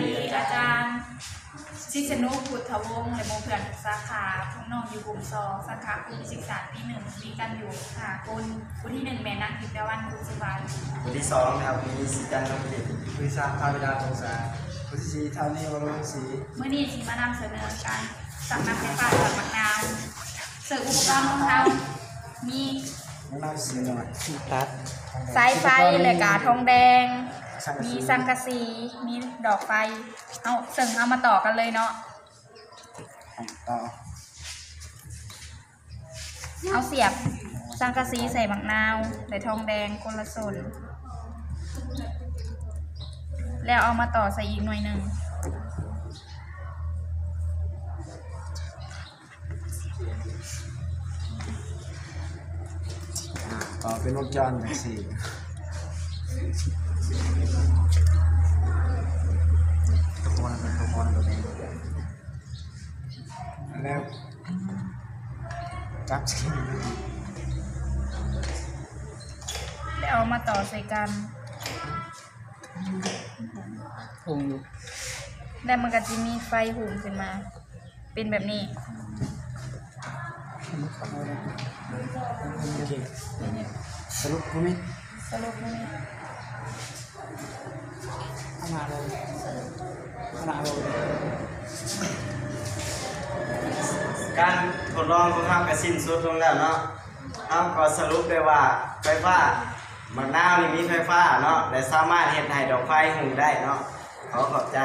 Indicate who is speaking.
Speaker 1: ดีอาจารย์ชิสนุพุทธวงศ์และโมเพื่อนสาขาของน้องอยู่กลุ่มสองสาขาภูมิศึกษาปีหนึ่งมีกันอยู่หาคนคนที่หนึ่งแม่นักกิจวัตรกุสุวรรณ
Speaker 2: คนที่สองนะครับมีสิจันทร์น้ำจิต
Speaker 3: วิชาพาวิดาสงสารพุทธิชีเท่านี้วรวงศรี
Speaker 1: เมื่อนี้สิมานำเสนอการสักนักไฟฟ้าจากมะนาวเสิร์ฟอุปกรณ์ของเรามี
Speaker 3: น้องน้ำสีหน่อย
Speaker 2: ตัด
Speaker 1: สายไฟและกาทองแดง มีสังกะสี มีดอกไฟ เอาเสิ่งเอามาต่อกันเลยเนาะ
Speaker 3: ต่อ
Speaker 1: เอาเสียบสังกะสีใส่บักนาวใส่ทองแดงคนละส่วนแล้วเอามาต่อใส่อีกหน่วยหนึ่ง
Speaker 3: ต่อเป็นวงจรแบบสี่ตะโกนเป็นตะโกนตัวนี้ แล้วจับสกิน
Speaker 1: แล้วเอามาต่อใส่กัน
Speaker 2: คงอยู่
Speaker 1: แล้วมันก็จะมีไฟหุ่มขึ้นมา เป็นแบบนี้
Speaker 3: โอเคสรุปคุณมิ
Speaker 1: สรุปนี่
Speaker 3: เข้ามาเลยขนาดเลย
Speaker 2: การทดลองของเราก็สิ้นสุดลงแล้วเนาะเราก็สรุปได้ว่าไฟฟ้ามะนาวนี่มีไฟฟ้าเนาะและสามารถเห็นให้ดอกไฟหุงได้เนาะขอขอบใจ